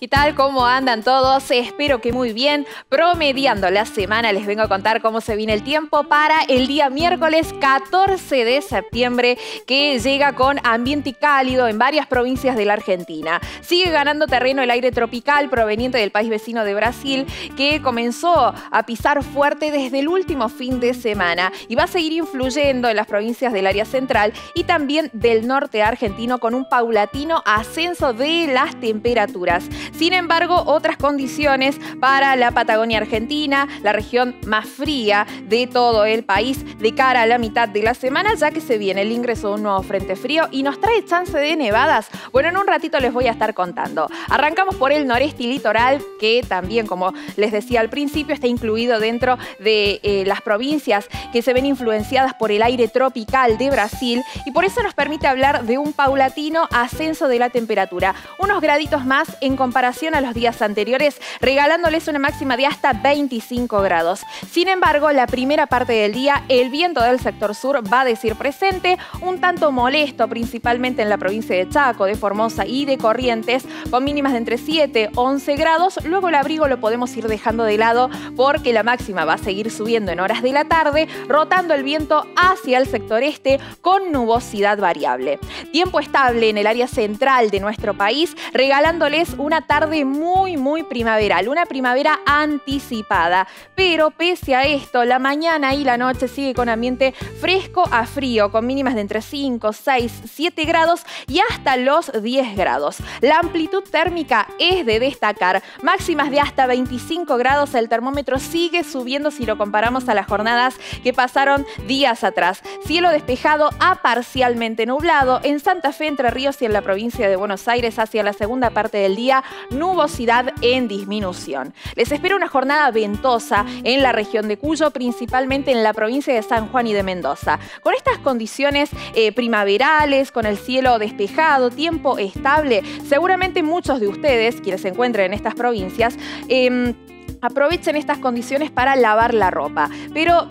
¿Qué tal? ¿Cómo andan todos? Espero que muy bien. Promediando la semana les vengo a contar cómo se viene el tiempo para el día miércoles 14 de septiembre que llega con ambiente cálido en varias provincias de la Argentina. Sigue ganando terreno el aire tropical proveniente del país vecino de Brasil que comenzó a pisar fuerte desde el último fin de semana y va a seguir influyendo en las provincias del área central y también del norte argentino con un paulatino ascenso de las temperaturas. Sin embargo, otras condiciones para la Patagonia Argentina, la región más fría de todo el país de cara a la mitad de la semana, ya que se viene el ingreso de un nuevo frente frío y nos trae chance de nevadas. Bueno, en un ratito les voy a estar contando. Arrancamos por el noreste y litoral, que también, como les decía al principio, está incluido dentro de eh, las provincias que se ven influenciadas por el aire tropical de Brasil y por eso nos permite hablar de un paulatino ascenso de la temperatura, unos graditos más en comparación a los días anteriores, regalándoles una máxima de hasta 25 grados. Sin embargo, la primera parte del día, el viento del sector sur va a decir presente, un tanto molesto, principalmente en la provincia de Chaco, de Formosa y de Corrientes, con mínimas de entre 7 y 11 grados. Luego el abrigo lo podemos ir dejando de lado porque la máxima va a seguir subiendo en horas de la tarde, rotando el viento hacia el sector este con nubosidad variable. Tiempo estable en el área central de nuestro país, regalándoles una tarde muy, muy primaveral, una primavera anticipada. Pero pese a esto, la mañana y la noche sigue con ambiente fresco a frío, con mínimas de entre 5, 6, 7 grados y hasta los 10 grados. La amplitud térmica es de destacar, máximas de hasta 25 grados, el termómetro sigue subiendo si lo comparamos a las jornadas que pasaron días atrás. Cielo despejado a parcialmente nublado en Santa Fe, Entre Ríos y en la provincia de Buenos Aires hacia la segunda parte del día nubosidad en disminución. Les espera una jornada ventosa en la región de Cuyo, principalmente en la provincia de San Juan y de Mendoza. Con estas condiciones eh, primaverales, con el cielo despejado, tiempo estable, seguramente muchos de ustedes, quienes se encuentren en estas provincias, em, aprovechen estas condiciones para lavar la ropa. Pero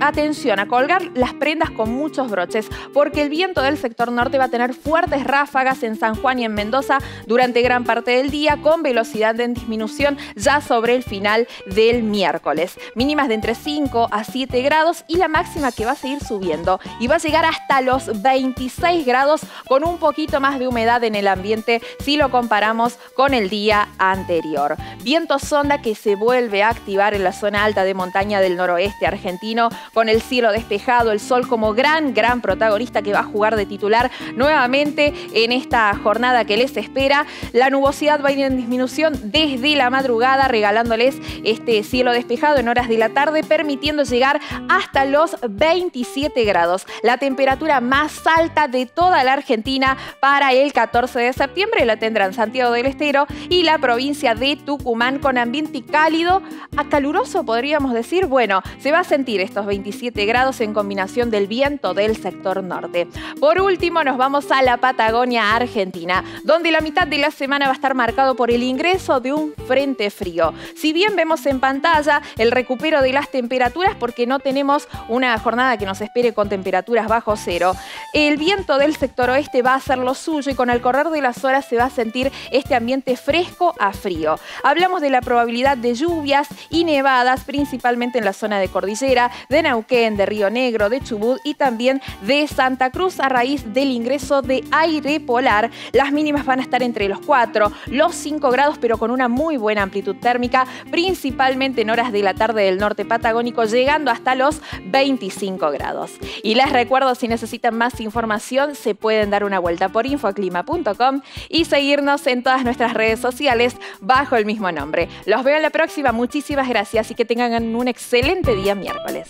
Atención a colgar las prendas con muchos broches, porque el viento del sector norte va a tener fuertes ráfagas en San Juan y en Mendoza durante gran parte del día, con velocidad en disminución ya sobre el final del miércoles. Mínimas de entre 5 a 7 grados y la máxima que va a seguir subiendo y va a llegar hasta los 26 grados con un poquito más de humedad en el ambiente si lo comparamos con el día anterior. Viento sonda que se vuelve a activar en la zona alta de montaña del noroeste argentino con el cielo despejado, el sol como gran, gran protagonista que va a jugar de titular nuevamente en esta jornada que les espera. La nubosidad va a ir en disminución desde la madrugada, regalándoles este cielo despejado en horas de la tarde, permitiendo llegar hasta los 27 grados. La temperatura más alta de toda la Argentina para el 14 de septiembre la tendrán Santiago del Estero y la provincia de Tucumán con ambiente cálido a caluroso, podríamos decir. Bueno, se va a sentir estos 27 grados en combinación del viento del sector norte. Por último, nos vamos a la Patagonia Argentina, donde la mitad de la semana va a estar marcado por el ingreso de un frente frío. Si bien vemos en pantalla el recupero de las temperaturas, porque no tenemos una jornada que nos espere con temperaturas bajo cero, el viento del sector oeste va a hacer lo suyo y con el correr de las horas se va a sentir este ambiente fresco a frío. Hablamos de la probabilidad de lluvias y nevadas, principalmente en la zona de cordillera, de Neuquén, de Río Negro, de Chubut y también de Santa Cruz a raíz del ingreso de aire polar. Las mínimas van a estar entre los 4, los 5 grados, pero con una muy buena amplitud térmica, principalmente en horas de la tarde del norte patagónico, llegando hasta los 25 grados. Y les recuerdo, si necesitan más información, se pueden dar una vuelta por infoclima.com y seguirnos en todas nuestras redes sociales bajo el mismo nombre. Los veo en la próxima, muchísimas gracias y que tengan un excelente día miércoles.